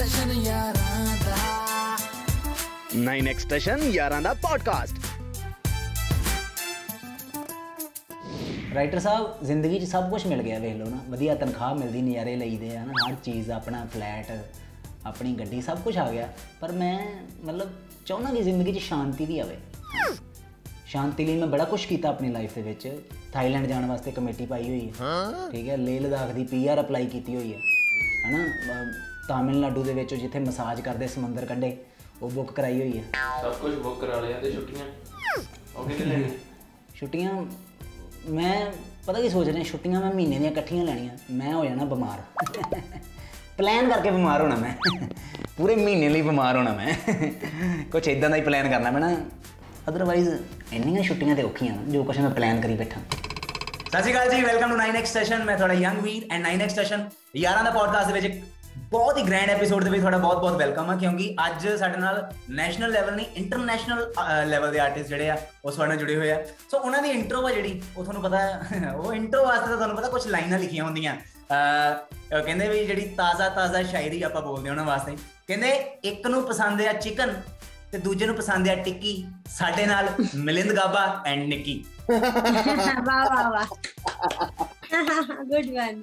Station ਯਾਰਾਂ ਦਾ। 9x station ਯਾਰਾਂ ਦਾ podcast writer ਸਾਹਿਬ ਜ਼ਿੰਦਗੀ 'ਚ ਸਭ ਕੁਝ ਮਿਲ ਗਿਆ ਵੇਖ ਲਓ ਨਾ। ਵਧੀਆ ਤਨਖਾਹ ਮਿਲਦੀ ਨਜ਼ਾਰੇ ਲਈਦੇ ਆ ਨਾ। ਹਰ ਚੀਜ਼ ਆਪਣਾ ਫਲੈਟ ਆਪਣੀ ਗੱਡੀ ਸਭ ਕੁਝ ਆ ਗਿਆ। ਪਰ ਮੈਂ ਮਤਲਬ ਚਾਹੁੰਦਾ ਕਿ ਜ਼ਿੰਦਗੀ 'ਚ ਸ਼ਾਂਤੀ ਵੀ ਆਵੇ। ਸ਼ਾਂਤੀ ਲਈ ਮੈਂ ਬੜਾ ਕੁਝ ਕੀਤਾ ਆਪਣੀ ਲਾਈਫ ਦੇ ਵਿੱਚ। ਥਾਈਲੈਂਡ ਜਾਣ ਵਾਸਤੇ ਕਮੇਟੀ ਪਾਈ ਹੋਈ। ਹੈ ਠੀਕ ਹੈ ਲੇਹ ਲਦਾਖ ਦੀ ਪੀਆਰ ਅਪਲਾਈ ਕੀਤੀ ਹੋਈ ਹੈ। ਹਨਾ? ਤਾਮਿਲਨਾਡੂ ਦੇ ਵਿੱਚ ਜਿੱਥੇ ਮਸਾਜ ਕਰਦੇ ਸਮੁੰਦਰ ਕੰਢੇ ਉਹ ਬੁੱਕ ਕਰਾਈ ਹੋਈ ਹੈ ਸਭ ਕੁਝ ਬੁੱਕ ਕਰਾ ਲਿਆ ਤੇ ਛੁੱਟੀਆਂ? ਉਹ ਕਿਤੇ ਲੈਣੀ ਛੁੱਟੀਆਂ ਮੈਂ ਪਤਾ ਕੀ ਸੋਚ ਰਿਹਾ ਛੁੱਟੀਆਂ ਮੈਂ ਮਹੀਨੇ ਦੀਆਂ ਇਕੱਠੀਆਂ ਲੈਣੀਆਂ ਮੈਂ ਹੋ ਜਾਣਾ ਬਿਮਾਰ। ਪਲਾਨ ਕਰਕੇ ਬਿਮਾਰ ਹੋਣਾ ਮੈਂ। ਪੂਰੇ ਮਹੀਨੇ ਲਈ ਬਿਮਾਰ ਹੋਣਾ ਮੈਂ। ਕੁਝ ਇਦਾਂ ਦਾ ਹੀ ਪਲਾਨ ਕਰਨਾ ਮੈਂ ਨਾ ਅਦਰਵਾਈਜ਼ ਇੰਨੀਆਂ ਛੁੱਟੀਆਂ ਤੇ ਔਖੀਆਂ ਨਾ ਜੋ ਕੁਝ ਮੈਂ ਪਲਾਨ ਕਰੀ ਬੈਠਾ। ਸਤਿ ਸ਼੍ਰੀ ਅਕਾਲ ਜੀ ਵੈਲਕਮ ਟੂ 9x ਸੈਸ਼ਨ ਮੈਂ ਤੁਹਾਡਾ young Veer and 9x session ਯਾਰਾਂ ਦਾ ਪੋਡਕਾਸਟ ਦੇ ਵਿੱਚ ਬਹੁਤ ਹੀ ਗ੍ਰੈਂਡ ਐਪੀਸੋਡ ਦੇ ਵਿੱਚ ਤੁਹਾਡਾ ਬਹੁਤ-ਬਹੁਤ ਵੈਲਕਮ ਆ ਕਿਉਂਕਿ ਅੱਜ ਸਾਡੇ ਨਾਲ ਨੈਸ਼ਨਲ ਲੈਵਲ ਨਹੀਂ ਇੰਟਰਨੈਸ਼ਨਲ ਲੈਵਲ ਦੇ ਆਰਟਿਸਟ ਜਿਹੜੇ ਆ ਉਹ ਸਾਡੇ ਨਾਲ ਜੁੜੇ ਹੋਏ ਆ ਸੋ ਉਹਨਾਂ ਦੀ ਇੰਟਰੋ ਵਾ ਜਿਹੜੀ ਉਹ ਤੁਹਾਨੂੰ ਪਤਾ ਉਹ ਇੰਟਰੋ ਵਾਸਤੇ ਤਾਂ ਤੁਹਾਨੂੰ ਪਤਾ ਕੁਝ ਲਾਈਨਾਂ ਲਿਖੀਆਂ ਹੁੰਦੀਆਂ ਕਹਿੰਦੇ ਵੀ ਜਿਹੜੀ ਤਾਜ਼ਾ-ਤਾਜ਼ਾ ਸ਼ਾਇਰੀ ਆਪਾਂ ਬੋਲਦੇ ਉਹਨਾਂ ਵਾਸਤੇ ਕਹਿੰਦੇ ਇੱਕ ਨੂੰ ਪਸੰਦ ਆ ਚਿਕਨ ਤੇ ਦੂਜੇ ਨੂੰ ਪਸੰਦ ਆ ਟਿੱਕੀ ਸਾਡੇ ਨਾਲ ਮਿਲਿੰਦ ਗਾਬਾ ਐਂਡ ਨਿੱਕੀ ਵਾਹ ਵਾਹ ਵਾਹ ਗੁੱਡ ਵਨ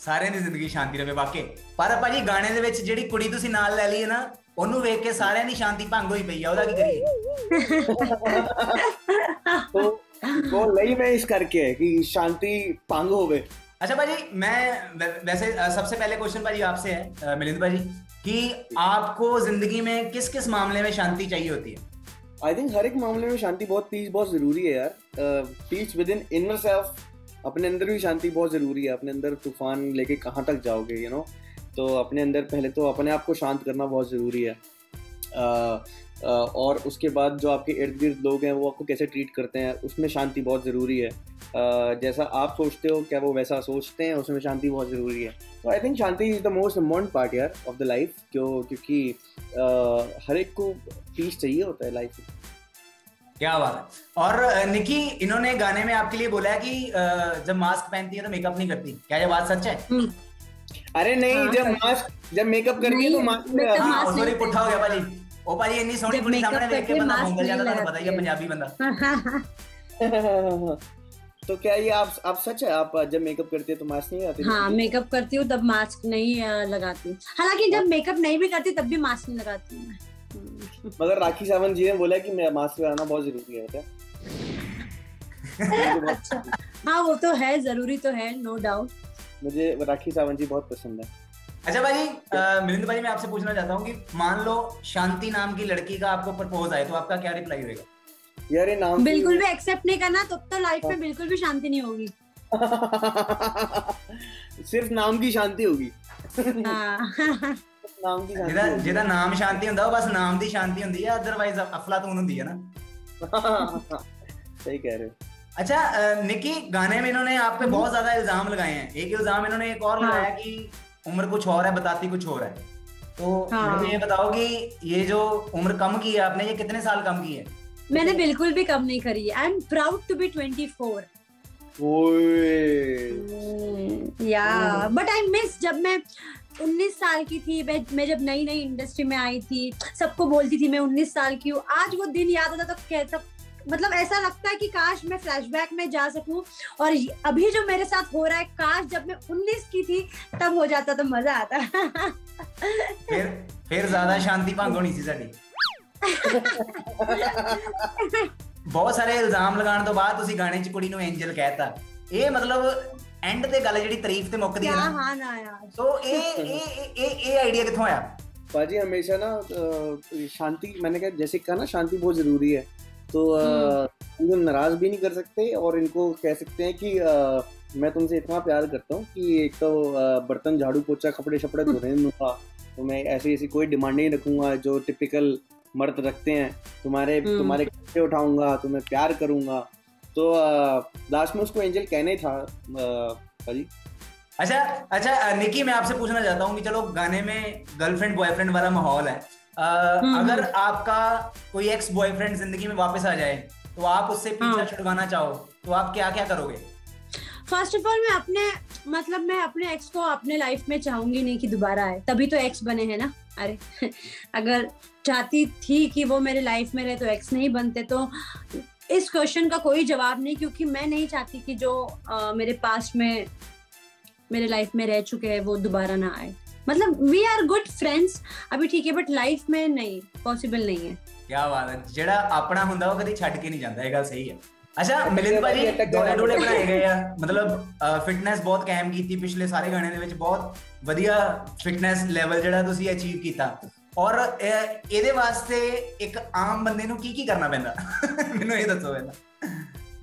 ਸਾਰਿਆਂ ਦੀ ਜ਼ਿੰਦਗੀ ਸ਼ਾਂਤੀ ਰਵੇ ਵਾਕੇ ਪਰ ਭਾਜੀ ਗਾਣੇ ਦੇ ਵਿੱਚ ਜਿਹੜੀ ਕੁੜੀ ਤੁਸੀਂ ਨਾਲ ਲੈ ਲਈ ਹੈ ਨਾ ਉਹਨੂੰ ਵੇਖ ਕੇ ਸਾਰਿਆਂ ਦੀ ਸ਼ਾਂਤੀ ਭੰਗ ਹੋਈ ਪਈ ਆ ਉਹਦਾ ਕੀ ਕਰੀਏ तो वो लई मैं इस करके है कि शांति भंग होवे अच्छा भाजी मैं वै- वैसे अ, सबसे पहले क्वेश्चन भाजी आपसे है अ, मिलिंद भाजी कि आपको जिंदगी में किस किस मामले में शांति चाहिए होती है आई थिंक हर एक मामले में शांति बहुत पीस बहुत जरूरी है यार peace with in inner self अपने अंदर भी शांति बहुत ज़रूरी है अपने अंदर तूफ़ान लेके कहाँ तक जाओगे यू नो तो अपने अंदर पहले तो अपने आप को शांत करना बहुत ज़रूरी है। अ, अ, और उसके बाद जो आपके इर्द गिर्द लोग हैं वो आपको कैसे ट्रीट करते हैं उसमें शांति बहुत ज़रूरी है। अ, जैसा आप सोचते हो क्या वो वैसा सोचते हैं उसमें शांति बहुत ज़रूरी है। तो I think shanti is the most important part यार ऑफ़ द लाइफ क्यों? क्योंकि हर एक को पीस चाहिए होता है लाइफ में। क्या बात है। और निकी इन्होंने गाने में आपके लिए बोला है कि जब मास्क पहनती है तो मेकअप नहीं करती। क्या ये बात सच है? अरे नहीं हाँ, जब मास्क जब मेकअप करती है तो मास्क हाँ, हाँ सॉरी पुट्ठा हो गया भाजी ओ भाजी इतनी कुड़ी makeup सामने देख के बंदा भूल जाता है पता ही है पंजाबी बंदा। तो क्या ये आप आप सच है? आप जब मेकअप करते हैं तो मास्क नहीं आते? हाँ मेकअप करती हूँ तब मास्क नहीं लगाती हालाँकि जब मेकअप नहीं भी करती तब भी मास्क नहीं लगाती हूँ हम्म। मगर राखी सावंत जी ने बोला कि मैं मास्क लगाना बहुत ज़रूरी है क्या अच्छा। हाँ वो तो है ज़रूरी तो है नो डाउट मुझे राखी सावंत जी बहुत पसंद है। अच्छा अ, मिलिंद भाजी मैं आपसे पूछना चाहता हूँ कि मान लो शांति नाम की लड़की का आपको प्रपोज आए तो आपका क्या रिप्लाई होगा यार ये नाम बिल्कुल भी एक्सेप्ट नहीं करना तब तो लाइफ में बिल्कुल भी शांति नहीं होगी। सिर्फ़ नाम की शांति होगी। हाँ। नाम की शांति ਜਿਹਦਾ होगी। ਜਿਹਦਾ ਨਾਮ ਸ਼ਾਂਤੀ ਹੁੰਦਾ ਉਹ ਬਸ ਨਾਮ ਦੀ ਸ਼ਾਂਤੀ ਹੁੰਦੀ ਹੈ ਅਦਰਵਾਈਜ਼ ਅਫਲਾਤੂਨ ਹੁੰਦੀ है ना सही कह रहे हो अच्छा अ, निकी गाने में इन्होंने आप पे बहुत ज्यादा इल्जाम लगाए हैं एक इल्जाम इन्होंने एक और हाँ। लगाया कि उम्र कुछ और है बताती कुछ और है तो हाँ। मुझे ये बताओ कि ये जो उम्र कम की है आपने ये कितने साल कम की है मैंने बिल्कुल भी कम नहीं करी है I am proud to be twenty four ओए या बट आई मिस जब मैं उन्नीस साल की थी मैं मैं जब नई नई इंडस्ट्री में आई थी सबको बोलती थी मैं उन्नीस साल की हूँ। आज वो दिन याद होता तो कहता मतलब ऐसा लगता है कि काश मैं फ्लैशबैक में जा सकूँ और अभी जो मेरे साथ हो रहा है काश जब मैं 19 की थी तब हो जाता तो मज़ा आता। फिर फिर ज़्यादा शांति भंग होनी सी साडी। बहुत सारे इल्ज़ाम लगाने तो बाद ਤੁਸੀਂ ਗਾਣੇ कुड़ी ਕੁੜੀ ਨੂੰ ਐਂਜਲ ਕਹਿਤਾ ਇਹ ਐਂਡ ਤੇ ਗੱਲ ਜਿਹੜੀ ਤਾਰੀਫ ਤੇ ਮੁੱਕਦੀ ਹੈ क्या ਨਾ हाँ ना यार ਸੋ ਇਹ ਇਹ ਇਹ ਇਹ ਆਈਡੀਆ ਕਿੱਥੋਂ ਆਇਆ बाजी हमेशा ना अ, शांति मैंने कहा जैसे कहा ना शांति बहुत जरूरी है तो अ, इनको नाराज भी नहीं कर सकते और इनको कह सकते हैं कि अ, मैं तुमसे इतना प्यार करता हूँ कि एक तो अ, बर्तन झाड़ू पोछा कपड़े शपड़े धोने में था तो मैं ऐसी ऐसी कोई डिमांड नहीं रखूंगा जो टिपिकल मर्द रखते हैं तुम्हारे हम्म। तुम्हारे खर्चे उठाऊंगा तुम्हें प्यार करूंगा तो लास्ट में उसको एंजल कहना ही था भाजी अच्छा अच्छा निकी मैं आपसे पूछना चाहता हूँ कि चलो गाने में गर्लफ्रेंड बॉयफ्रेंड वाला माहौल है। अ, हम्म, अगर आपका कोई एक्स बॉयफ्रेंड ज़िंदगी में वापस आ जाए तो आप उससे पीछा हाँ। छुड़वाना चाहो तो आप क्या क्या करोगे? फ़र्स्ट ऑफ़ ऑल मैं अपने मतलब मैं अपने एक्स को अपने लाइफ में चाहूँगी नहीं कि दोबारा आए। तभी तो एक्स बने हैं ना? अरे अगर चाहती थी कि वो मेरे लाइफ में रहे तो एक्स नहीं बनते तो इस क्वेश्चन का कोई जवाब नहीं क्योंकि मैं नहीं चाहती कि जो अ, मेरे पास में मेरे लाइफ में रह चुके हैं वो दोबारा ना आए मतलब वी आर गुड फ्रेंड्स अभी ठीक है बट लाइफ में नहीं पॉसिबल नहीं है क्या ਬਾਤ ਹੈ ਜਿਹੜਾ ਆਪਣਾ ਹੁੰਦਾ ਉਹ ਕਦੀ ਛੱਡ ਕੇ ਨਹੀਂ ਜਾਂਦਾ ਇਹ ਗੱਲ ਸਹੀ ਹੈ ਅੱਛਾ ਅਟਕ ਮਿਲਿੰਦ ਗਿਆ ਭਾਜੀ ਭਾਜੀ, ਅਟਕ ਗਿਆ ਦੋਲੇ ਡੋਲੇ ਭਾਜੀ। ਬਣਾਏ ਗਏ ਆ ਮਤਲਬ ਫਿਟਨੈਸ ਬਹੁਤ ਕਾਇਮ ਕੀਤੀ ਪਿਛਲੇ ਸਾਰੇ ਗਾਣੇ ਦੇ ਵਿੱਚ ਬਹੁਤ ਵਧੀਆ ਫਿਟਨੈਸ ਲੈਵਲ ਜਿਹੜਾ ਤੁਸੀਂ ਅਚੀਵ ਕੀਤਾ ਔਰ ਇਹ- ਇਹਦੇ ਵਾਸਤੇ ਇੱਕ ਆਮ ਬੰਦੇ ਨੂੰ ਕੀ ਕੀ ਕਰਨਾ ਪੈਂਦਾ ਮੈਨੂੰ ਇਹ ਦੱਸੋ ਪਹਿਲਾਂ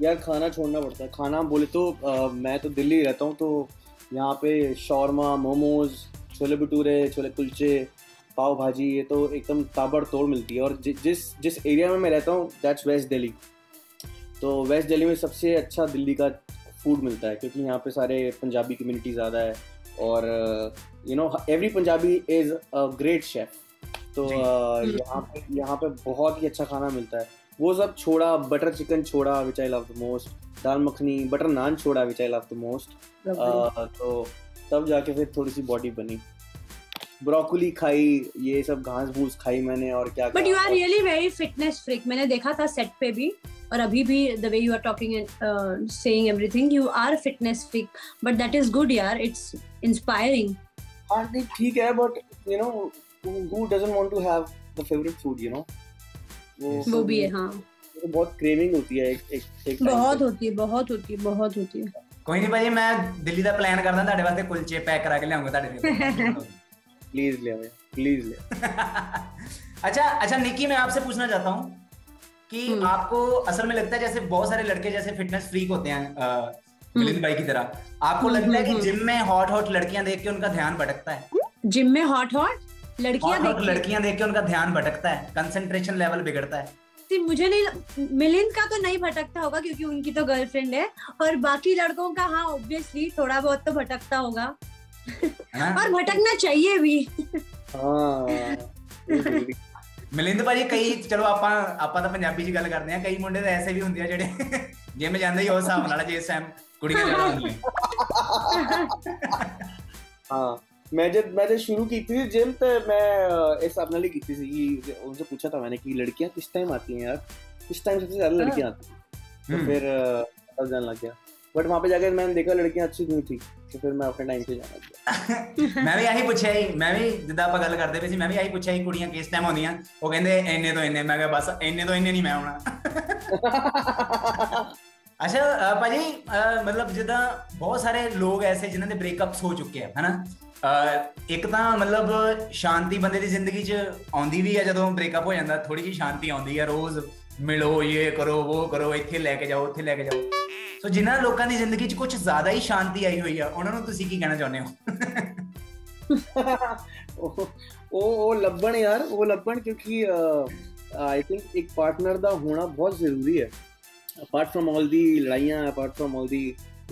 यार खाना छोड़ना पड़ता है खाना बोले तो अ, मैं तो दिल्ली रहता हूँ तो यहाँ पे शौरमा मोमोज छोले भटूरे छोले कुलचे पाव भाजी ये तो एकदम ताबड़तोड़ मिलती है और जि, जिस जिस एरिया में मैं रहता हूँ दैट्स वेस्ट दिल्ली तो वेस्ट दिल्ली में सबसे अच्छा दिल्ली का फूड मिलता है क्योंकि यहाँ पे सारे पंजाबी कम्युनिटी ज़्यादा है और you know every Punjabi is a great chef तो यहाँ पे यहाँ पे बहुत ही अच्छा खाना मिलता है। वो सब छोड़ा बटर चिकन छोड़ा which I love the most dal makhani butter naan छोड़ा which I love the most तो तब जाके फिर थोड़ी सी बॉडी बनी। ब्रोकली खाई ये सब घास भूस खाई मैंने और क्या but you are really very fitness freak मैंने देखा था सेट पे भी और अभी भी the way you are talking and saying everything you are fitness freak but that is good यार. इट्स इंस्पायरिंग हाँ नहीं ठीक है but you know who doesn't want to have the favorite food you know वो वो भी है हाँ वो बहुत क्रेविंग होती है एक एक एक बहुत होती है बहुत होती है बहुत होती है ਕੋਈ ਨਹੀਂ ਭਾਜੀ ਮੈਂ ਦਿੱਲੀ ਦਾ ਪਲਾਨ ਕਰਦਾ ਤੁਹਾਡੇ ਵਾਸਤੇ ਕੁਲਚੇ ਪੈਕ ਕਰਾ ਕੇ ਲਿਆਉਂਗਾ ਤੁਹਾਡੇ ਲਈ प्लीज ले भैया प्लीज ले अच्छा अच्छा निकी मैं आपसे पूछना चाहता हूँ कि हम्म। आपको असल में लगता है जैसे बहुत सारे लड़के जैसे फिटनेस फ्रीक होते हैं अ, मिलिंद भाई की तरह आपको हम्म, लगता है कि हम्म, जिम में हॉट हॉट लड़कियां देख के उनका ध्यान भटकता है जिम में हॉट हॉट लड़कियां हॉट हॉट देखती लड़कियां देख के उनका ध्यान भटकता है कंसंट्रेशन लेवल बिगड़ता है थी मुझे नहीं मिलिंद का तो नहीं भटकता होगा क्योंकि उनकी तो गर्लफ्रेंड है और बाकी लड़कों का हाँ ऑब्वियसली थोड़ा बहुत तो भटकता होगा है ना और भटकना चाहिए भी हाँ ये जरूरी। ਮਿਲਿੰਦ ਭਾਜੀ ਕਈ ਚਲੋ ਆਪਾਂ ਆਪਾਂ ਤਾਂ ਪੰਜਾਬੀ 'ਚ ਗੱਲ ਕਰਦੇ ਆ ਕਈ ਮੁੰਡੇ ਤਾਂ ਐਸੇ ਵੀ ਹੁੰਦੇ ਆ ਜਿਹੜੇ ਜਿਮ ਜਾਂਦੇ ਹੀ ਉਸ ਹਿਸਾਬ ਨਾਲ ਜੇ ਸੈਮ ਕੁੜੀਆਂ ਜ਼ਿਆਦਾ ਹੁੰਦੀਆਂ हाँ मैं जब मैं जब शुरू की थी जिम तो मैं अ, इस अपने लिए की थी कि उनसे पूछा था मैंने कि लड़कियां किस टाइम आती हैं यार किस टाइम सबसे ज्यादा लड़कियां आती हैं तो हम्म। फिर अ, तब जाने लग गया बट वहाँ पे जाकर मैंने देखा लड़कियां अच्छी नहीं थी तो फिर मैं अपने टाइम से जाने लग गया ਮੈਂ ਵੀ ਆਹੀ ਪੁੱਛਿਆ ਹੀ ਮੈਂ ਵੀ ਜਿੱਦਾਂ ਆਪਾਂ ਗੱਲ ਕਰਦੇ ਪਏ ਸੀ ਮੈਂ ਵੀ ਆਹੀ ਪੁੱਛਿਆ ਹੀ ਕੁੜੀਆਂ ਕਿਸ ਟਾਈਮ ਆਉਂਦੀਆਂ ਉਹ ਕਹਿੰਦੇ ਇੰਨੇ ਤੋਂ ਇੰਨੇ ਮੈਂ ਕਿਹਾ ਬਸ ਇੰਨੇ ਤੋਂ ਇੰਨੇ ਨਹੀਂ ਮੈਂ ਆਉਣਾ ਅੱਛਾ ਅ, ਭਾਜੀ ਅ, ਮਤਲਬ ਜਿੱਦਾਂ ਬਹੁਤ ਸਾਰੇ ਲੋਕ ਐਸੇ ਜਿਨ੍ਹਾਂ ਦੇ ਬ੍ਰੇਕਅਪਸ ਹੋ ਚੁੱਕੇ ਆ ਹਨਾ ਅ, ਇੱਕ ਤਾਂ ਮਤਲਬ ਸ਼ਾਂਤੀ ਬੰਦੇ ਦੀ ਜ਼ਿੰਦਗੀ 'ਚ ਆਉਂਦੀ ਵੀ ਆ, ਜਦੋਂ ਬ੍ਰੇਕਅਪ ਹੋ ਜਾਂਦਾ ਥੋੜੀ ਜਿਹੀ ਸ਼ਾਂਤੀ ਆਉਂਦੀ ਆ ਰੋਜ਼। ਮਿਲੋ ਇਹ ਕਰੋ ਉਹ ਕਰੋ, ਇੱਥੇ ਲੈ ਕੇ ਜਾਓ, ਉੱਥੇ ਲੈ ਕੇ ਜਾਓ। ਸੋ ਜਿਨ੍ਹਾਂ ਲੋਕਾਂ ਦੀ ਜ਼ਿੰਦਗੀ 'ਚ ਕੁਝ ਜ਼ਿਆਦਾ ਹੀ ਸ਼ਾਂਤੀ ਆਈ ਹੋਈ ਆ, ਉਹਨਾਂ ਨੂੰ ਤੁਸੀਂ ਕੀ ਕਹਿਣਾ ਚਾਹੁੰਦੇ ਹੋ? ਉਹ ਉਹ ਉਹ ਲੱਭਣ ਯਾਰ, ਉਹ ਲੱਭਣ ਕਿਉਂਕਿ ਆਈ ਥਿੰਕ ਇੱਕ ਪਾਰਟਨਰ ਦਾ ਹੋਣਾ ਬਹੁਤ ਜ਼ਰੂਰੀ ਹੈ। ਅਪਾਰਟ ਫਰਮ ਆਲ ਦੀ ਲੜਾਈਆਂ apart from all the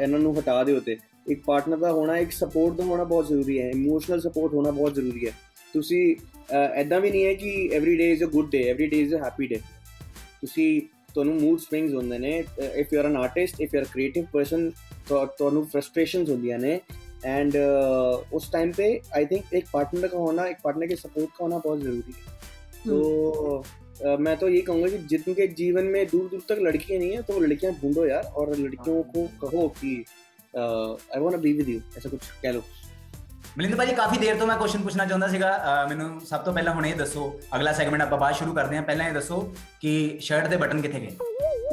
ਇਹਨਾਂ ਨੂੰ ਹਟਾ ਦਿਓ ਤੇ। ਇੱਕ ਪਾਰਟਨਰ ਦਾ ਹੋਣਾ ਇੱਕ ਸਪੋਰਟ ਦਾ ਹੋਣਾ ਬਹੁਤ ਜ਼ਰੂਰੀ ਹੈ ਇਮੋਸ਼ਨਲ ਸਪੋਰਟ ਹੋਣਾ ਬਹੁਤ ਜ਼ਰੂਰੀ ਹੈ ਤੁਸੀਂ ਐਦਾਂ ਵੀ ਨਹੀਂ ਹੈ ਕਿ every day is a good day every day is a happy day ਤੁਸੀਂ ਤੁਹਾਨੂੰ ਮੂਡ ਸਵਿੰਗਸ ਹੁੰਦੇ ਨੇ if you are an artist if you are creative person ਤੁਹਾਨੂੰ ਫਰਸਟ੍ਰੇਸ਼ਨਸ ਹੁੰਦੀਆਂ ਨੇ एंड uh, उस टाइम पे आई थिंक एक पार्टनर का होना एक पार्टनर के सपोर्ट का होना बहुत जरूरी है तो uh, मैं तो ये कहूँगा कि जिनके जीवन में दूर दूर तक लड़कियां नहीं है तो वो लड़कियां ढूंढो यार और लड़कियों को कहो कि I want be with you ऐसा कुछ कह लो ਮਲਿੰਦਰ ਭਾਜੀ ਕਾਫੀ ਦੇਰ ਤੋਂ ਮੈਂ ਕੁਐਸਚਨ ਪੁੱਛਣਾ ਚਾਹੁੰਦਾ ਸੀਗਾ ਅਹ ਮੈਨੂੰ ਸਭ ਤੋਂ ਪਹਿਲਾਂ ਹੁਣ ਇਹ ਦੱਸੋ ਅਗਲਾ ਸੈਗਮੈਂਟ ਆਪਾਂ ਬਾਅਦ ਸ਼ੁਰੂ ਕਰਦੇ ਹਾਂ ਪਹਿਲਾਂ ਇਹ ਦੱਸੋ ਕਿ ਸ਼ਰਟ ਦੇ ਬਟਨ ਕਿੱਥੇ ਗਏ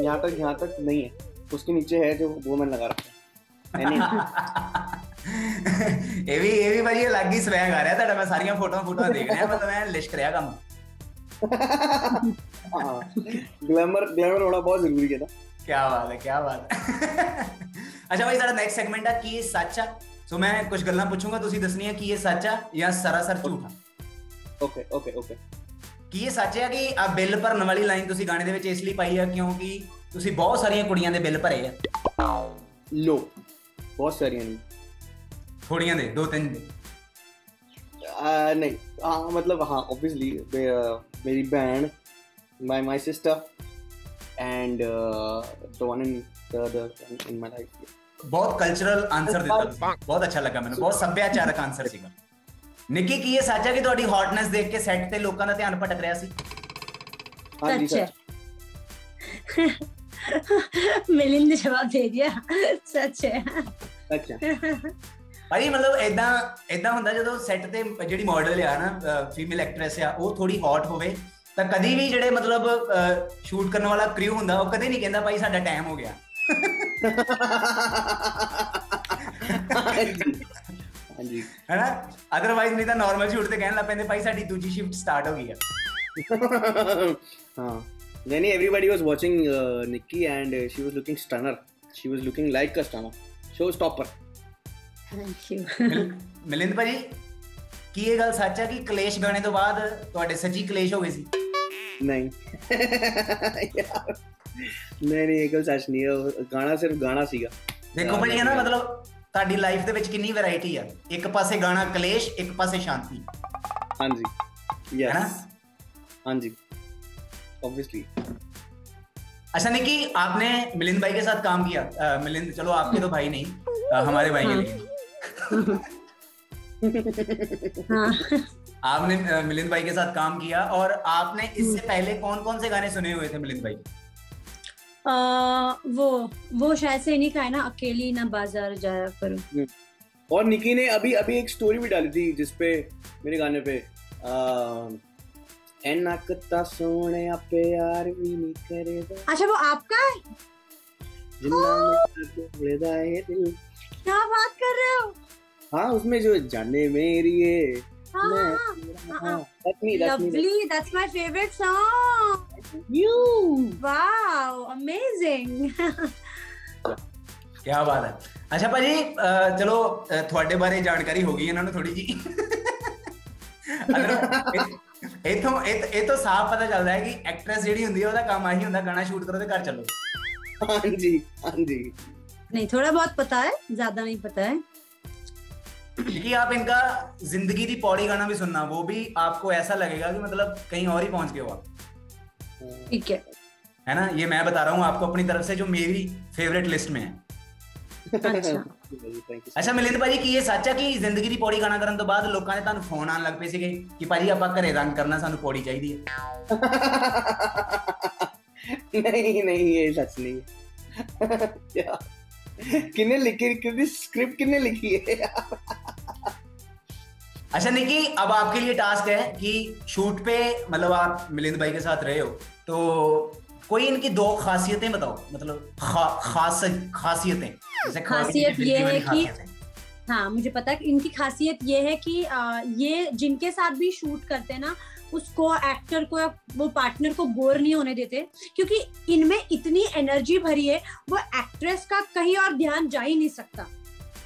यहाँ तक यहाँ तक नहीं है उसके नीचे है जो वो मैंने लगा रखा है है नहीं ਇਹ ਵੀ ਇਹ ਵੀ ਭਾਜੀ ਅਲੱਗ ਹੀ ਸਵੈਗ ਆ ਰਿਹਾ ਤੁਹਾਡਾ ਮੈਂ ਸਾਰੀਆਂ ਫੋਟੋਆਂ ਫੋਟੋਆਂ ਦੇਖ ਰਿਹਾ ਮਤਲਬ ਮੈਂ ਲਿਸ਼ਕ ਰਿਹਾ ਕੰਮ हाँ ग्लैमर ग्लैमर होना बहुत जरूरी है ना ਕੀ ਬਾਤ ਹੈ ਕੀ ਬਾਤ ਹੈ ਅੱਛਾ ਭਾਈ ਸਾਡਾ ਨੈਕਸਟ ਸੈਗਮੈਂਟ ਆ ਕੀ ਇਹ ਸੱਚ ਆ ਸੋ ਮੈਂ ਕੁਝ ਗੱਲਾਂ ਪੁੱਛੂੰਗਾ ਤੁਸੀਂ ਦੱਸਣੀਆਂ ਕਿ ਇਹ ਸੱਚ ਆ ਜਾਂ ਸਰਾਸਰ ਝੂਠ ਆ ओके ओके ओके ਕੀ ਇਹ ਸੱਚ ਹੈ ਕਿ ਆ ਬਿੱਲ ਭਰਨ ਵਾਲੀ ਲਾਈਨ ਤੁਸੀਂ ਗਾਣੇ ਦੇ ਵਿੱਚ ਇਸ ਲਈ ਪਾਈ ਆ ਕਿਉਂਕਿ ਤੁਸੀਂ ਬਹੁਤ ਸਾਰੀਆਂ ਕੁੜੀਆਂ ਦੇ ਬਿੱਲ ਭਰੇ ਆ लो बहुत सारी नहीं ਥੋੜੀਆਂ ਦੇ ਦੋ ਤਿੰਨ ਦੇ आ, नहीं हाँ मतलब हाँ ऑब्वियसली मेरी बहन my my sister and the one in the in my life ਬਹੁਤ ਕਲਚਰਲ ਆਨਸਰ ਦਿੱਤਾ ਤੁਸੀਂ ਬਹੁਤ ਅੱਛਾ ਲੱਗਾ ਮੈਨੂੰ ਬਹੁਤ ਸੱਭਿਆਚਾਰਕ ਆਨਸਰ ਸੀਗਾ ਨਿੱਕੀ ਕੀ ਇਹ ਸੱਚ ਹੈ ਕਿ ਤੁਹਾਡੀ ਹੌਟਨੈਸ ਦੇਖ ਕੇ ਸੈੱਟ ਤੇ ਲੋਕਾਂ ਦਾ ਧਿਆਨ ਭਟਕ ਰਿਹਾ ਸੀ हाँ जी सच सर है मिलिंद ने जवाब दे दिया सच है अच्छा ਭਾਈ ਮਤਲਬ ਐਦਾਂ ਐਦਾਂ ਹੁੰਦਾ ਜਦੋਂ ਸੈੱਟ ਤੇ ਜਿਹੜੀ ਮਾਡਲ ਆ ਨਾ ਫੀਮੇਲ ਐਕਟ੍ਰੈਸ ਆ ਉਹ ਥੋੜੀ ਹੌਟ ਹੋਵੇ ਤਾਂ ਕਦੀ ਵੀ ਜਿਹੜੇ ਮਤਲਬ ਸ਼ੂਟ ਕਰਨ ਵਾਲਾ ਕ੍ਰਿਊ ਹੁੰਦਾ ਉਹ ਕਦੇ ਨਹੀਂ ਕਹਿੰਦਾ ਭਾਈ ਸਾਡਾ ਟਾਈਮ ਹੋ ਗਿਆ हाँ जी हाँ जी ਹੈਨਾ ਅਦਰਵਾਈਜ਼ ਨਹੀਂ ਤਾਂ ਨਾਰਮਲ ਸ਼ੂਟ ਤੇ ਕਹਿਣ ਲੱਗ ਪੈਂਦੇ ਭਾਈ ਸਾਡੀ ਦੂਜੀ ਸ਼ਿਫਟ ਸਟਾਰਟ ਹੋ ਗਈ ਆ हाँ नहीं नहीं everybody was watching uh, Nikki and uh, she was looking stunner she was looking like a stunner showstopper thank you ਮਿਲ- ਮਿਲਿੰਦ ਭਾਜੀ ਕੀ ਇਹ ਗੱਲ ਸੱਚ ਹੈ ਕਿ ਕਲੇਸ਼ ਗਾਣੇ ਤੋਂ ਬਾਅਦ ਤੁਹਾਡੇ ਸੱਚੀ ਕਲੇਸ਼ ਹੋ ਗਏ ਸੀ नहीं यार नहीं नहीं ये गल सच नहीं है वो गाना सिर्फ गाना सीगा ਦੇਖੋ ਭਾਜੀ ਹੈ ਨਾ ਮਤਲਬ ਤੁਹਾਡੀ ਲਾਈਫ ਦੇ ਵਿੱਚ ਕਿੰਨੀ ਵੈਰਾਈਟੀ ਆ ਇੱਕ ਪਾਸੇ ਗਾਣਾ ਕਲੇਸ਼ ਇੱਕ ਪਾਸੇ ਸ਼ਾਂਤੀ हाँ जी है ना? यस हाँ जी ऑब्वियसली अच्छा नहीं कि आपने मिलिंद भाई के साथ काम किया अ, मिलिंद चलो आपके तो भाई नहीं अ, हमारे भाई के लिए हाँ आपने अ, मिलिंद भाई के साथ काम किया और आपने इससे पहले कौन कौन से गाने सुने हुए थे मिलिंद भाई के? वो वो शायद से नहीं खाए ना अकेली ना बाज़ार जाया करो। हम्म। और निकी ने अभी अभी एक स्टोरी भी डाली थी जिसपे मेरे गाने पे एना कत्ता सोने पे यार भी नहीं करेगा। अच्छा वो आपका है? क्या बात कर रहे हो? हाँ उसमें जो जाने मेरी है हाँ मैं हाँ तेरा- हाँ, हाँ that's me that's me lovely that's my favorite song you wow amazing क्या बात है अच्छा ਭਾਜੀ ਅ, ਚਲੋ ਅ, ਤੁਹਾਡੇ ਬਾਰੇ ਜਾਣਕਾਰੀ ਹੋ ਗਈ ਇਹਨਾਂ ਨੂੰ ਥੋੜੀ ਜੀ ਇਥੋਂ ਇਹ ਤੋਂ ਸਾਫ਼ ਪਤਾ ਚੱਲਦਾ ਹੈ ਕਿ ਐਕਟ੍ਰੈਸ ਜਿਹੜੀ ਹੁੰਦੀ ਹੈ ਉਹਦਾ ਕੰਮ ਆਹੀ ਹੁੰਦਾ ਗਾਣਾ ਸ਼ੂਟ ਕਰੋ ਤੇ ਘਰ ਚੱਲੋ हाँ जी हाँ जी नहीं थोड़ा बहुत पता है ज्यादा नहीं पता है क्योंकि आप इनका जिंदगी की पौड़ी गाना भी सुनना वो भी आपको ऐसा लगेगा कि मतलब कहीं और ही पहुंच गए हो आप ठीक है है ना ये मैं बता रहा हूँ आपको अपनी तरफ से जो मेरी फेवरेट लिस्ट में है अच्छा Thank you. ਅੱਛਾ ਮਿਲਿੰਦ ਭਾਜੀ ਕੀ ਇਹ ਸੱਚ ਹੈ ਕਿ ਜ਼ਿੰਦਗੀ ਦੀ ਪੌੜੀ ਗਾਣਾ ਕਰਨ ਤੋਂ ਬਾਅਦ ਲੋਕਾਂ ਨੇ ਤੁਹਾਨੂੰ ਫੋਨ ਆਉਣ ਲੱਗ ਪਏ ਸੀਗੇ ਕਿ ਭਾਜੀ ਆਪਾਂ ਘਰੇ ਰੰਗ ਕਰਨਾ ਸਾਨੂੰ ਪੌੜੀ ਚਾਹੀਦੀ ਹੈ नहीं नहीं ये सच नहीं है किन्ने लिखी? कितनी स्क्रिप्ट किन्ने लिखी है? अच्छा निकी अब आपके लिए टास्क है कि शूट पे मतलब आप मिलिंद भाई के साथ रहे हो तो कोई इनकी दो खासियतें बताओ मतलब खा, खास खासियतें जैसे खासियत ये है कि- हाँ मुझे पता है कि इनकी खासियत ये है कि आ, ये जिनके साथ भी शूट करते हैं ना उसको एक्टर को या वो पार्टनर को बोर नहीं होने देते क्योंकि इनमें इतनी एनर्जी भरी है वो एक्ट्रेस का कहीं और ध्यान जा ही नहीं सकता।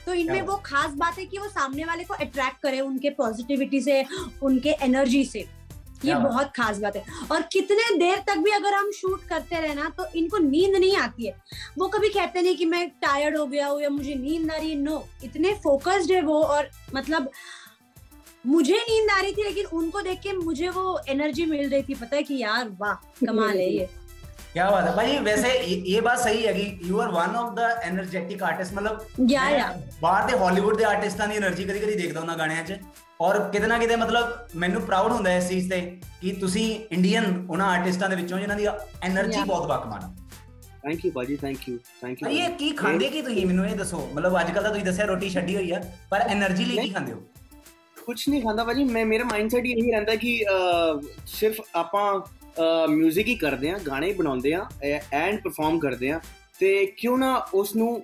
तो इनमें वो खास बात है कि वो सामने वाले को अट्रैक्ट करे उनके पॉजिटिविटी से उनके एनर्जी से। ये बहुत खास बात है। और कितने देर तक भी अगर हम शूट करते रहे ना तो इनको नींद नहीं आती है। वो कभी कहते नहीं कि मैं टायर्ड हो गया हूँ या मुझे नींद आ रही है। नो इतने फोकस्ड है वो और मतलब मुझे नींद आ रही थी लेकिन उनको देख के मुझे वो एनर्जी मिल रही थी पता है कि यार वाह कमाल है ये क्या बात है भाई वैसे ये, बात सही है कि you are one of the energetic artist मतलब या या बाहर ਦੇ हॉलीवुड ਦੇ आर्टिस्ट ਦੀ એનર્ਜੀ ਕਦੀ ਕਦੀ ਦੇਖਦਾ ਉਹਨਾਂ ਗਾਣਿਆਂ 'ਚ ਔਰ ਕਿਤੇ ਕਿਤੇ ਮਤਲਬ ਮੈਨੂੰ ਪ੍ਰਾਊਡ ਹੁੰਦਾ ਇਸ ਚੀਜ਼ ਤੇ ਕਿ ਤੁਸੀਂ ਇੰਡੀਅਨ ਉਹਨਾਂ ਆਰਟਿਸਟਾਂ ਦੇ ਵਿੱਚੋਂ ਜਿਨ੍ਹਾਂ ਦੀ એનર્ਜੀ ਬਹੁਤ ਬਾਕਮਾਨ ਥੈਂਕ ਯੂ ਬਾਜੀ ਥੈਂਕ ਯੂ ਥੈਂਕ ਯੂ ਇਹ ਕੀ ਖਾਂਦੇ ਕੀ ਤੁਸੀਂ ਮੈਨੂੰ ਇਹ ਦੱਸੋ ਮਤਲਬ ਅੱਜ ਕੱਲ ਤਾਂ ਤੁਸੀਂ ਦੱਸਿਆ ਰੋਟੀ ਛੱਡੀ ਹੋਈ ਆ ਪਰ એનર્ਜੀ ਲਈ ਕੀ ਖਾਂਦੇ ਹੋ ਕੁਝ ਨਹੀਂ ਖਾਂਦਾ ਭਾਜੀ ਮੈਂ ਮੇਰਾ ਮਾਈਂਡਸੈਟ ਇਹੀ ਰਹਿੰਦਾ ਕਿ ਸਿਰਫ ਆਪਾਂ 뮤직 ਹੀ ਕਰਦੇ ਆ ਗਾਣੇ ਹੀ ਬਣਾਉਂਦੇ ਆ ਐਂਡ ਪਰਫਾਰਮ ਕਰਦੇ ਆ ਤੇ ਕਿਉਂ ਨਾ ਉਸ ਨੂੰ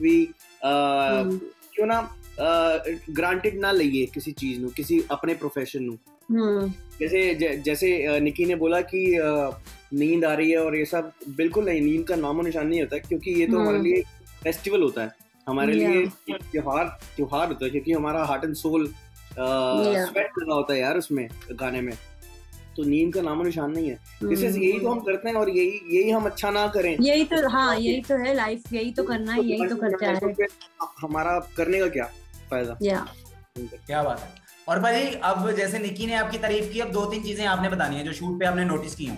ਵੀ ਕਿਉਂ ਨਾ ਗ੍ਰਾਂਟਡ ਨਾ ਲਈਏ ਕਿਸੇ ਚੀਜ਼ ਨੂੰ ਕਿਸੇ ਆਪਣੇ profession ਨੂੰ हम्म जैसे जैसे निकी ने बोला कि नींद आ रही है और ये सब बिल्कुल नहीं नींद का नामो निशान नहीं होता क्योंकि ये तो हमारे लिए फेस्टिवल होता है हमारे Yeah. लिए एक त्योहार त्योहार होता है क्योंकि हमारा हार्ट एंड सोल. स्वेट लगा होता है यार उसमें गाने में। तो नींद का नामो निशान नहीं है। दिस इज़ यही तो हम करते हैं और यही यही हम अच्छा ना करें। यही तो हाँ यही तो है लाइफ यही तो करना है यही तो करते आ रहे हैं। हमारा करने का क्या फ़ायदा? क्या बात है। और भाई अब जैसे निकी ने आपकी तारीफ़ की अब दो तीन चीज़ें आपने बतानी है जो शूट पे आपने नोटिस की हों।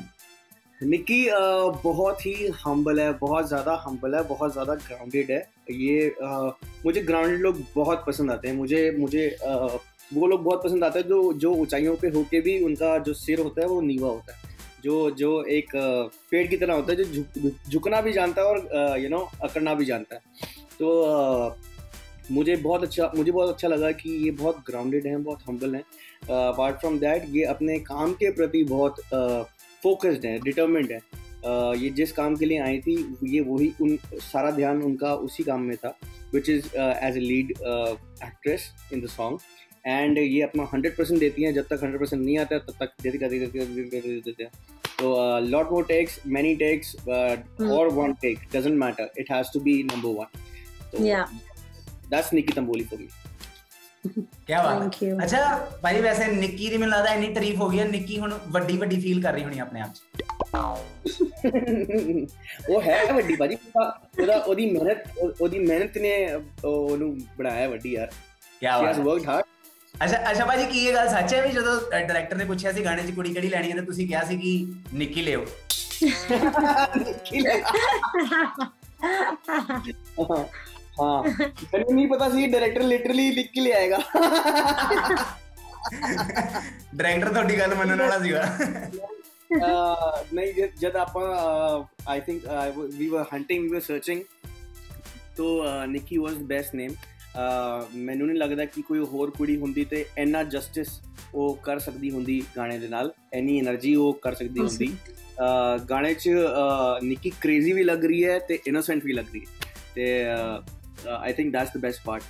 निकी बहुत ही हम्बल है बहुत ज़्यादा हम्बल है बहुत ज़्यादा ग्राउंडेड है। ये अ, मुझे ग्राउंडेड लोग बहुत पसंद आते हैं। मुझे मुझे अ, वो लोग बहुत पसंद आते हैं जो जो ऊंचाइयों पे होके भी उनका जो सिर होता है वो नीवा होता है। जो जो एक पेड़ की तरह होता है जो झुक, झुकना भी जानता है और यू नो अकड़ना भी जानता है। तो अ, मुझे बहुत अच्छा मुझे बहुत अच्छा लगा कि ये बहुत ग्राउंडेड हैं बहुत हम्बल हैं। अपार्ट फ्रॉम दैट ये अपने काम के प्रति बहुत फोकस्ड हैं डिटर्मेंट है। ये जिस काम के लिए आई थी ये वही उन सारा ध्यान उनका उसी काम में था which is as a lead actress in the song and ये अपना हंड्रेड परसेंट देती हैं जब तक हंड्रेड परसेंट नहीं आता तब तक देती देती देती देती देती देती हैं तो lot more takes many takes और one take doesn't matter it has to be number one तो या that's Nikki Tamboli for me क्या बात थैंक है यू ਅੱਛਾ ਭਾਈ ਵੈਸੇ ਨਿੱਕੀ ਦੀ ਮੈਨੂੰ ਲੱਗਦਾ ਇੰਨੀ ਤਾਰੀਫ ਹੋ ਗਈ ਹੈ ਨਿੱਕੀ ਹੁਣ ਵੱਡੀ ਵੱਡੀ ਫੀਲ ਕਰ ਰਹੀ ਹੋਣੀ ਆਪਣੇ ਆਪ 'ਚ ਉਹ ਹੈ ਵੱਡੀ ਭਾਜੀ ਉਹਦਾ ਉਹਦਾ- ਉਹਦੀ ਮਿਹਨਤ ਉਹ- ਉਹਦੀ ਮਿਹਨਤ ਨੇ ਉਹ- ਉਹਨੂੰ ਬਣਾਇਆ ਵੱਡੀ ਯਾਰ ਕੀ she ਬਾਤ has ਹੈ worked hard ਅੱਛਾ ਅੱਛਾ ਭਾਜੀ ਕੀ ਇਹ ਗੱਲ ਸੱਚ ਹੈ ਵੀ ਜਦੋਂ ਡਾਇਰੈਕਟਰ ਨੇ ਪੁੱਛਿਆ ਸੀ ਗਾਣੇ 'ਚ ਕੁੜੀ ਕਿਹੜੀ ਲੈਣੀ ਹੈ ਤੇ ਤੁਸੀਂ ਕਿਹਾ ਸੀ ਕਿ ਨਿੱਕੀ ਲਿਓ हाँ हाँ ਮੈਨੂੰ ਨਹੀਂ ਪਤਾ ਸੀ ਡਾਇਰੈਕਟਰ ਲਿਟਰਲੀ ਲਿਖ ਕੇ ਲਿਆਏਗਾ ਡਾਇਰੈਕਟਰ ਤੁਹਾਡੀ ਗੱਲ ਮੰਨਣ ਵਾਲਾ ਸੀਗਾ uh, नहीं जब आप I think we were hunting we were searching तो Nikki was the best name ਮੈਨੂੰ ਨਹੀਂ ਲੱਗਦਾ ਕਿ ਕੋਈ ਹੋਰ ਕੁੜੀ ਹੁੰਦੀ ਤੇ ਇੰਨਾ ਜਸਟਿਸ ਉਹ ਕਰ ਸਕਦੀ ਹੁੰਦੀ ਗਾਣੇ ਦੇ ਨਾਲ ਇੰਨੀ એનર્ਜੀ ਉਹ ਕਰ ਸਕਦੀ ਹੁੰਦੀ ਗਾਣੇ 'ਚ ਨਿੱਕੀ ਕ੍ਰੇਜ਼ੀ ਵੀ ਲੱਗ ਰਹੀ ਹੈ ਤੇ ਇਨੋਸੈਂਟ ਵੀ ਲੱਗ ਰਹੀ ਹੈ ਤੇ I think that's the best part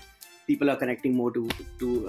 people are connecting more to to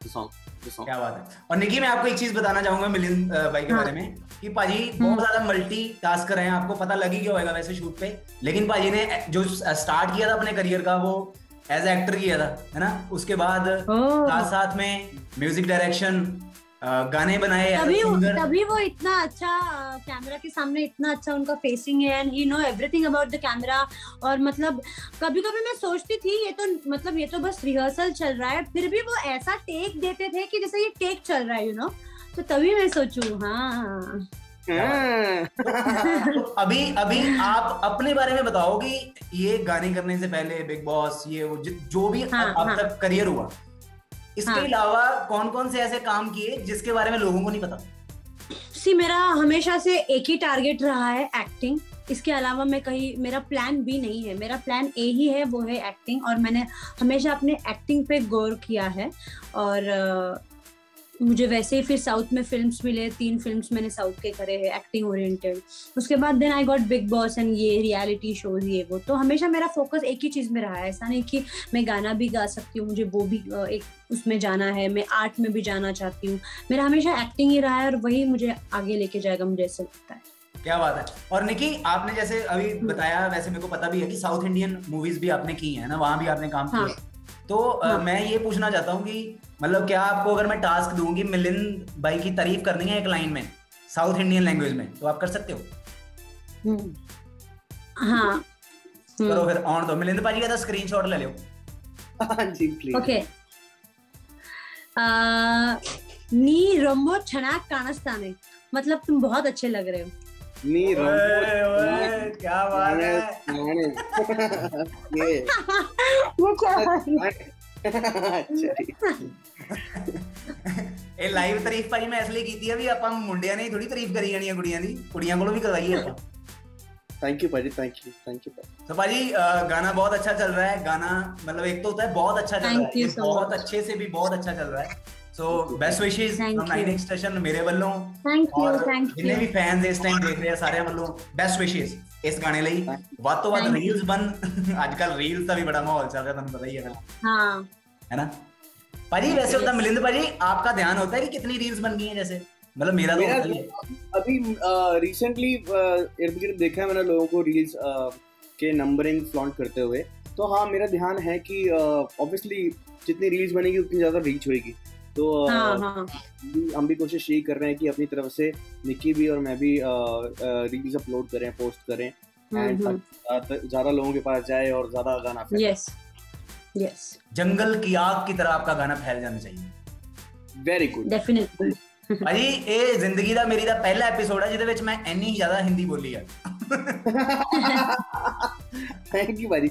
क्या बात है। और निकी मैं आपको एक चीज़ बताना चाहूँगा मिलिंद भाई के हाँ। बारे में कि पाजी बहुत ज़्यादा मल्टी टास्कर हैं आपको पता लगी क्या होगा वैसे शूट पे। लेकिन पाजी ने जो स्टार्ट किया था अपने करियर का वो एज एक्टर किया था है ना? उसके बाद साथ साथ में म्यूज़िक डायरेक्शन गाने बनाए तभी वो तभी वो इतना अच्छा कैमरा के सामने इतना अच्छा उनका फेसिंग है and he know everything about the camera और मतलब कभी कभी मैं सोचती थी ये तो मतलब ये तो बस रिहर्सल चल रहा है फिर भी वो ऐसा टेक देते थे कि जैसे ये टेक चल रहा है यू नो तो तभी मैं सोचू हाँ। तो अभी अभी आप अपने बारे में बताओ कि ये गाने करने से पहले बिग बॉस ये वो जो भी हाँ, अब हाँ। तक करियर हुआ इसके हाँ। अलावा कौन कौन से ऐसे काम किए जिसके बारे में लोगों को नहीं पता? सी मेरा हमेशा से एक ही टारगेट रहा है एक्टिंग इसके अलावा मैं कहीं मेरा प्लान भी नहीं है. मेरा प्लान ए ही है वो है एक्टिंग और मैंने हमेशा अपने एक्टिंग पे गौर किया है. और मुझे वैसे ही फिर साउथ में फिल्म्स मिले तीन फिल्म्स मैंने साउथ के करे हैं एक्टिंग ओरिएंटेड उसके बाद then I got Bigg Boss and ये रियलिटी शोज़ ये वो. तो हमेशा मेरा फोकस एक ही चीज़ में रहा है. ऐसा नहीं कि मैं गाना भी गा सकती हूँ मुझे वो भी एक उसमें जाना है मैं आर्ट में भी जाना चाहती हूँ. मेरा हमेशा एक्टिंग ही रहा है और वही मुझे आगे लेके जाएगा मुझे ऐसा लगता है. क्या बात है. और निकी आपने जैसे अभी बताया वैसे मेरे को पता भी है कि साउथ इंडियन मूवीज़ भी आपने की है ना? वहाँ भी आपने काम हाँ। किया तो हाँ। मैं ये पूछना चाहता हूँ कि मतलब क्या आपको अगर मैं टास्क दूँगी मिलिंद भाई की तारीफ़ करनी है एक लाइन में साउथ इंडियन लैंग्वेज में तो आप कर सकते हो? हाँ। करो फिर ऑन दो मिलिंद भाजी का स्क्रीनशॉट ले लो। हाँ जी प्लीज़ ओके नी रंबो छनाक कानस्ताने मतलब तुम बहुत अच्छे लग रहे हो। नी ओए, ओए, क्या बात है ये वो क्या अच्छा ठीक। ਇਹ ਲਾਈਵ ਤਾਰੀਫ ਭਾਈ ਮੈਂ ਇਸ ਲਈ ਕੀਤੀ ਆ ਵੀ ਆਪਾਂ ਮੁੰਡਿਆਂ ਨੇ ਥੋੜੀ ਤਾਰੀਫ ਕਰੀ ਜਾਣੀ ਆ ਕੁੜੀਆਂ ਦੀ ਕੁੜੀਆਂ ਕੋਲੋਂ ਵੀ ਕਰਵਾਈਏ ਆਪਾਂ थैंक यू भाजी थैंक यू थैंक यू तो भाजी अ, गाना बहुत अच्छा चल रहा है गाना मतलब एक तो होता है बहुत अच्छा चल Thank रहा है you ये so बहुत much. अच्छे से भी बहुत अच्छा चल रहा है So best wishes Thank from you. Nine extension मेरे ਵੱਲੋਂ थैंक यू ਔਰ थैंक ਜਿੰਨੇ यू ਵੀ ਫੈਨਸ ਇਸ ਟਾਈਮ ਦੇਖ ਰਹੇ ਆ ਸਾਰਿਆਂ ਵੱਲੋਂ ਬੈਸਟ ਵਿਸ਼ੇਸ ਇਸ ਗਾਣੇ ਲਈ ਵੱਧ ਤੋਂ ਵੱਧ Thank you. ਰੀਲਸ ਬਣ ਅੱਜ ਕੱਲ ਰੀਲਸ ਦਾ ਵੀ ਬੜਾ ਮਾਹੌਲ ਚੱਲ ਰਿਹਾ ਤੁਹਾਨੂੰ ਪਤਾ ਹੀ ਹੈ ਨਾ हाँ है ना भाजी वैसे होता मिलिंद भाजी आपका ध्यान होता है कि कितनी रील्स बन गई हैं जैसे मतलब मेरा तो मेरा होता ही है अभी रिसेंटली इर्द गिर्द देखा है मैंने लोगों को रील्स के नंबरिंग फ्लॉन्ट करते हुए तो हाँ मेरा ध्यान है कि ऑब्वियसली जितनी रील्स बनेगी उतनी ज़्यादा रीच होएगी तो अ, हाँ हाँ भी- हम भी कोशिश यही कर रहे हैं कि अपनी तरफ से निक्की भी और मैं भी रील्स अपलोड करें पोस्ट करें एंड हम्म ज़्यादा लोगों के पास जाए और ज़्यादा गाना फैले यस यस ਜੰਗਲ ਕੀ ਆਗ की तरह आपका गाना फैल जाना चाहिए ਵੈਰੀ ਗੁੱਡ डेफिनेटली ਭਾਜੀ ਇਹ ਜ਼ਿੰਦਗੀ ਦਾ ਮੇਰੀ ਦਾ ਪਹਿਲਾ ਐਪੀਸੋਡ ਹੈ ਜਿਹਦੇ ਵਿੱਚ ਮੈਂ ਇੰਨੀ ਜ਼ਿਆਦਾ ਹਿੰਦੀ ਬੋਲੀ ਆ ਥੈਂਕ ਯੂ ਭਾਜੀ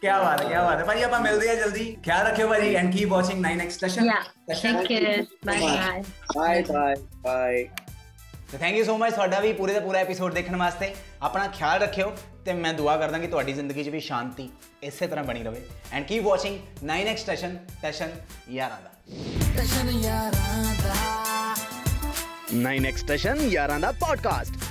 ਕੀ ਬਾਤ ਹੈ ਕੀ ਬਾਤ ਹੈ ਭਾਜੀ ਆਪਾਂ ਮਿਲਦੇ ਆ ਜਲਦੀ ਖਿਆਲ ਰੱਖਿਓ ਭਾਜੀ and keep watching 9x session thank you bye bye bye bye ਤੇ ਥੈਂਕ ਯੂ ਸੋ ਮਚ ਤੁਹਾਡਾ ਵੀ ਪੂਰੇ ਦਾ ਪੂਰਾ ਐਪੀਸੋਡ ਦੇਖਣ ਵਾਸਤੇ ਆਪਣਾ ਖਿਆਲ ਰੱਖਿਓ ਤੇ ਮੈਂ ਦੁਆ ਕਰਦਾ ਕਿ ਤੁਹਾਡੀ ਜ਼ਿੰਦਗੀ 'ਚ ਵੀ ਸ਼ਾਂਤੀ ਇਸੇ ਤਰ੍ਹਾਂ ਬਣੀ ਰਵੇ and keep watching 9x session session ਯਾਰਾਂ ਦਾ ਸੈਸ਼ਨ ਯਾਰਾਂ ਦਾ 9x ਸੈਸ਼ਨ ਯਾਰਾਂ ਦਾ ਪੋਡਕਾਸਟ